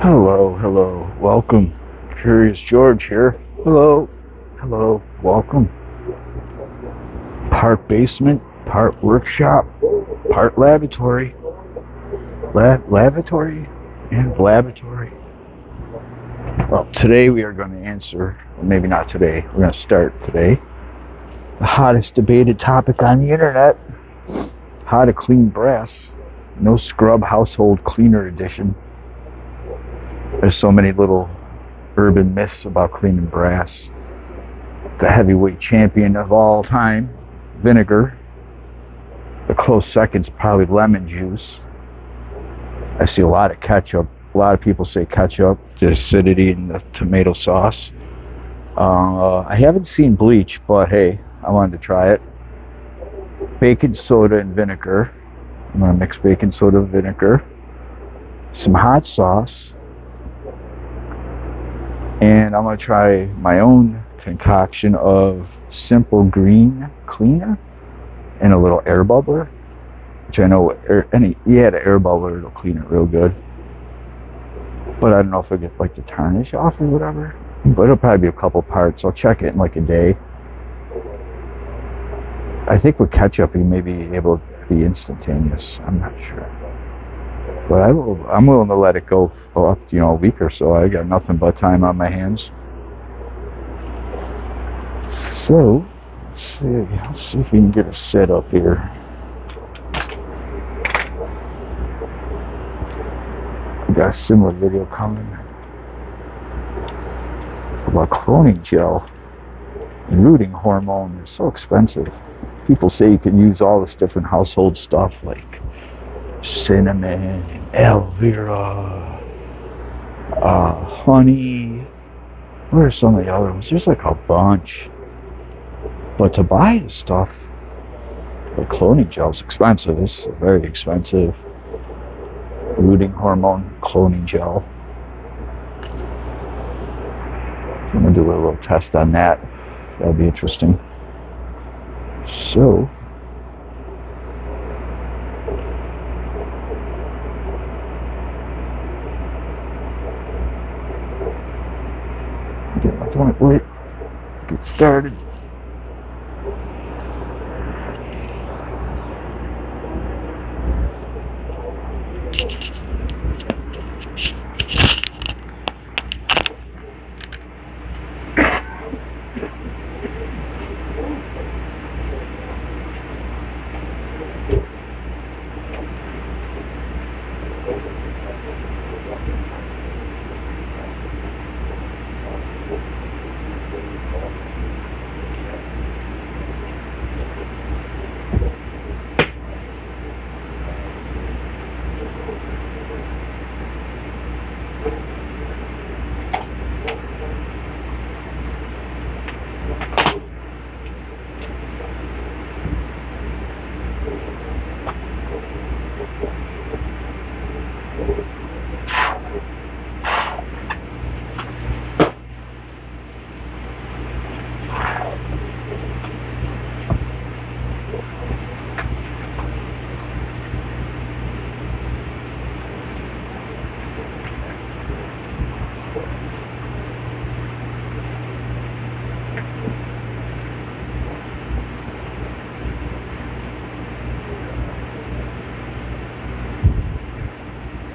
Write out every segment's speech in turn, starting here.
Hello, hello, welcome. Curious George here. Hello, hello, welcome. Part basement, part workshop, part laboratory. Lab, lavatory and laboratory. Well, today we are going to answer, maybe not today, we're going to start today, the hottest debated topic on the internet how to clean brass. No scrub household cleaner edition. There's so many little urban myths about cleaning brass. The heavyweight champion of all time, vinegar. The close second's probably lemon juice. I see a lot of ketchup. A lot of people say ketchup, the acidity in the tomato sauce. Uh, I haven't seen bleach, but hey, I wanted to try it. Baking soda and vinegar. I'm gonna mix baking soda and vinegar. Some hot sauce. And I'm gonna try my own concoction of simple green cleaner and a little air bubbler which I know air, any you had an air bubbler, it'll clean it real good. But I don't know if I get like the tarnish off or whatever. But it'll probably be a couple parts. I'll check it in like a day. I think with ketchup you may be able to be instantaneous. I'm not sure. But I will, I'm willing to let it go for up, you know, a week or so. I got nothing but time on my hands. So, let's see, let's see if we can get a set up here. I got a similar video coming about cloning gel rooting hormone. It's so expensive. People say you can use all this different household stuff like cinnamon, aloe uh, honey. Where are some of the other ones? There's like a bunch. But to buy this stuff, the cloning gel is expensive. It's very expensive rooting hormone cloning gel. I'm gonna do a little test on that. That'll be interesting. So, get my joint lit, get started.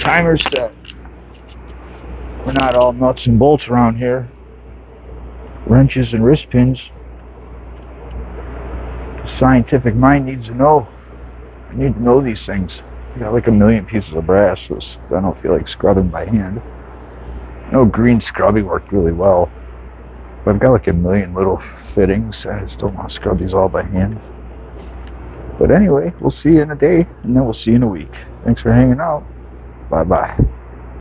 Timer set. We're not all nuts and bolts around here. Wrenches and wrist pins. The scientific mind needs to know. I need to know these things. I got like a million pieces of brass, so I don't feel like scrubbing by hand. No green scrubbing worked really well. But I've got like a million little fittings. I just don't want to scrub these all by hand. But anyway, we'll see you in a day, and then we'll see you in a week. Thanks for hanging out. Bye bye.